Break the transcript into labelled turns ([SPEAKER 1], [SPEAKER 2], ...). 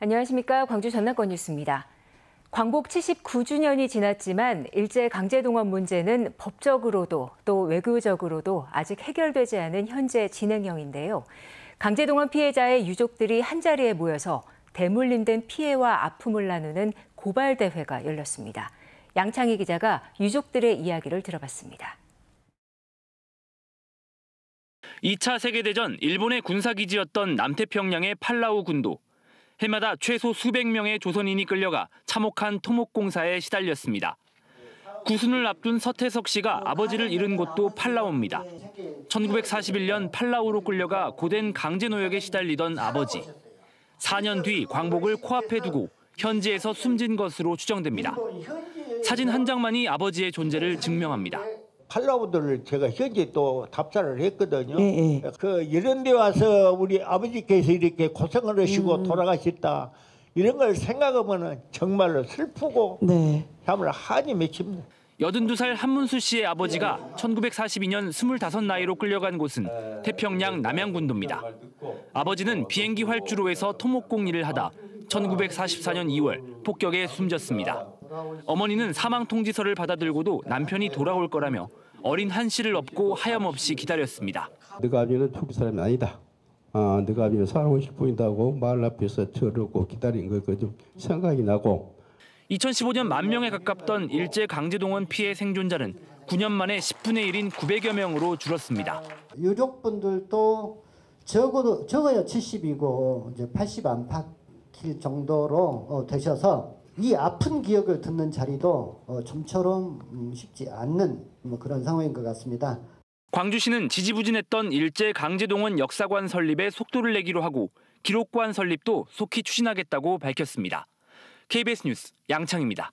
[SPEAKER 1] 안녕하십니까. 광주 전남권 뉴스입니다. 광복 79주년이 지났지만 일제 강제 동원 문제는 법적으로도 또 외교적으로도 아직 해결되지 않은 현재 진행형인데요. 강제 동원 피해자의 유족들이 한자리에 모여서 대물림된 피해와 아픔을 나누는 고발 대회가 열렸습니다. 양창희 기자가 유족들의 이야기를 들어봤습니다.
[SPEAKER 2] 2차 세계대전 일본의 군사기지였던 남태평양의 팔라우 군도 해마다 최소 수백 명의 조선인이 끌려가 참혹한 토목공사에 시달렸습니다. 구순을 앞둔 서태석 씨가 아버지를 잃은 곳도 팔라우입니다. 1941년 팔라우로 끌려가 고된 강제 노역에 시달리던 아버지. 4년 뒤 광복을 코앞에 두고 현지에서 숨진 것으로 추정됩니다. 사진 한 장만이 아버지의 존재를 증명합니다.
[SPEAKER 3] 팔라우들을 제가 현재 또 답사를 했거든요.
[SPEAKER 4] 예, 예.
[SPEAKER 3] 그 이런 데 와서 우리 아버지께서 이렇게 고생을 하시고
[SPEAKER 4] 음.
[SPEAKER 3] 돌아가셨다. 이런 걸 생각하면 정말로 슬프고
[SPEAKER 4] 네.
[SPEAKER 3] 참으로 한이 맺힙니다.
[SPEAKER 2] 82살 한문수 씨의 아버지가 1942년 25 나이로 끌려간 곳은 태평양 남양군도입니다. 아버지는 비행기 활주로에서 토목공 일을 하다 1944년 2월 폭격에 숨졌습니다. 어머니는 사망 통지서를 받아들고도 남편이 돌아올 거라며 어린 한 씨를 업고 하염없이 기다렸습니다.
[SPEAKER 5] 너가 아비는 죽을 사람이 아니다. 아, 너가 아비는 살아오고 싶어인다고 말 앞에서 저러고 기다린 거좀 생각이 나고
[SPEAKER 2] 2015년 만 명에 가깝던 일제 강제동원 피해 생존자는 9년 만에 10분의 1인 900여 명으로 줄었습니다.
[SPEAKER 6] 유족분들도 적어도 적어야 70이고 이제 80 안팎일 정도로 어, 되셔서 이 아픈 기억을 듣는 자리도 어, 좀처럼 음, 쉽지 않는 뭐 그런 상황인 것 같습니다.
[SPEAKER 2] 광주시는 지지부진했던 일제 강제동원 역사관 설립에 속도를 내기로 하고 기록관 설립도 속히 추진하겠다고 밝혔습니다. KBS 뉴스 양창입니다.